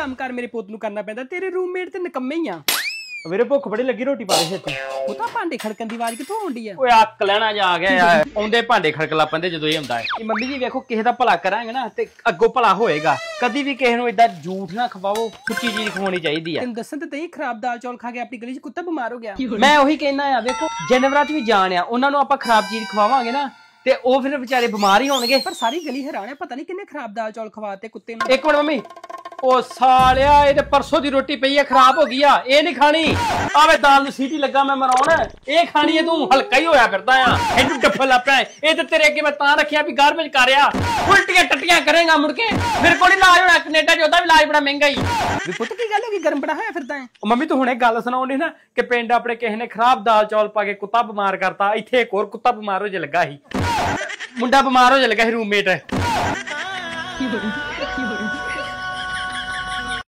ਕੰਮ ਕਰ ਮੇਰੇ ਪੁੱਤ ਨੂੰ ਕਰਨਾ ਪੈਂਦਾ ਤੇਰੇ ਰੂਮਮੇਟ ਤੇ ਨਿਕੰਮੇ ਹੀ ਆ। ਵੀਰੇ ਭੁੱਖ ਬੜੀ ਲੱਗੀ ਰੋਟੀ ਪਾ ਦੇ ਛੇਤੀ ਉਹ ਤਾਂ ਭਾਂਡੇ ਖੜਕਣ ਦੀ ਆਵਾਜ਼ ਕਿੱਥੋਂ ਆਉਂਦੀ ਆ? ਓਏ ਅੱਕ ਲੈਣਾ ਜਾ ਗਿਆ ਯਾਰ। ਆਉਂਦੇ ਭਾਂਡੇ ਖੜਕ ਲਾ ਪੈਂਦੇ ਜਦੋਂ ਇਹ ਹੁੰਦਾ ਹੈ। ਇਹ ਮੰਮੀ ਜੀ ਵੇਖੋ ਕਿਸੇ ਦਾ ਭਲਾ ਕਰਾਂਗੇ ਨਾ ਤੇ ਅੱਗੋਂ ਭਲਾ ਹੋਏਗਾ। ਕਦੀ ਵੀ ਕਿਸੇ ਨੂੰ ਇਦਾਂ ਝੂਠ ਨਾ ਖਵਾਓ ਸੁੱਚੀ ਚੀਜ਼ ਖਵਾਉਣੀ ਚਾਹੀਦੀ ਆ। ਤੈਨੂੰ ਦੱਸਣ ਤੇ ਤਈ ਖਰਾਬ ਦਾਲ ਚੌਲ ਖਾ ਕੇ ਆਪਣੀ ਗਲੀ 'ਚ ਕੁੱਤਾ ਬਿਮਾਰ ਹੋ ਗਿਆ। ਮੈਂ ਉਹੀ ਕਹਿਣਾ ਆ ਵੇਖੋ ਜਾਨਵਰਾਂ 'ਚ ਵੀ ਜਾਨ ਆ ਉਹਨਾਂ ਨੂੰ ਆਪਾਂ ਖਰਾਬ ਚੀਜ਼ ਖਵਾਵਾਂਗੇ ਨਾ ਤੇ ਉਹ ਫਿਰ ਵਿਚਾਰੇ ਬਿਮਾਰ ਹੀ ਹੋਣਗੇ। ਪਰ ਸਾਰੀ ਗਲੀ ਹੈਰਾਨ ਹੈ ਪਤਾ ਨਹੀਂ ਕਿੰਨੇ ਖਰਾਬ ਦਾਲ ਚੌਲ ਖਵਾਤੇ ਕੁੱਤੇ ਨੂੰ। ਇੱਕ ਮਿੰਟ ਮੰਮੀ ਉਹ ਸਾਲਿਆ ਇਹ ਤੇ ਪਰਸੋਂ ਦੀ ਰੋਟੀ ਪਈ ਆ ਖਰਾਬ ਹੋ ਗਈ ਆ। ਇਹ ਨਹੀਂ ਖਾਣੀ। ਆਵੇ ਦਾਲ ਨੂੰ ਸੀਟੀ ਲੱਗਾ ਮੈਂ ਮਰਾਉਣ। ਇਹ ਖਾਣੀ ਹੈ ਤੂੰ ਹਲਕਾ ਹੀ ਹੋਇਆ ਫਿਰਦਾ ਆ। ਇਹਨੂੰ ਡੱਫਲ ਲੱਪਿਆ ਇਹ ਤੇ ਤੇਰੇ ਅੱਗੇ ਮੈਂ ਤਾਂ ਰੱਖਿਆ ਵੀ ਗਾਰਬੇਜ ਕਰਿਆ ਉਲਟੀਆਂ ਟੱਟੀਆਂ ਕਰੇਗਾ ਮੁੜ ਕੇ। ਮੇਰੇ ਕੋਲ ਇਲਾਜ ਹੋਣਾ ਕੈਨੇਡਾ 'ਚ ਉਹਦਾ ਵੀ ਇਲਾਜ ਬੜਾ ਮਹਿੰਗਾ ਹੀ। ਵੀ ਪੁੱਤ ਕੀ ਗੱਲ ਹੋ ਗਈ? ਗਰਮ ਬੜਾ ਹੋਇਆ ਫਿਰਦਾ ਹੈ ਉਹ ਮੰਮੀ ਤੂੰ ਹੁਣੇ ਗੱਲ ਸੁਣਾਉਂਦੀ ਨਾ ਕਿ ਪਿੰਡ ਆਪਣੇ ਕਿਸੇ ਨੇ ਖਰਾਬ ਦਾਲ ਚੌਲ ਪਾ ਕੇ ਕੁੱਤਾ ਬਿਮਾਰ ਕਰਤਾ। ਇੱਥੇ ਇੱਕ ਹੋਰ ਕੁੱਤਾ ਬਿਮਾਰ ਹੋ ਜੇ ਲੱਗਾ ਸੀ। ਮੁੰਡਾ ਬਿਮਾਰ ਹੋ ਜੇ ਲੱਗਾ ਸੀ ਰੂਮਮੇਟ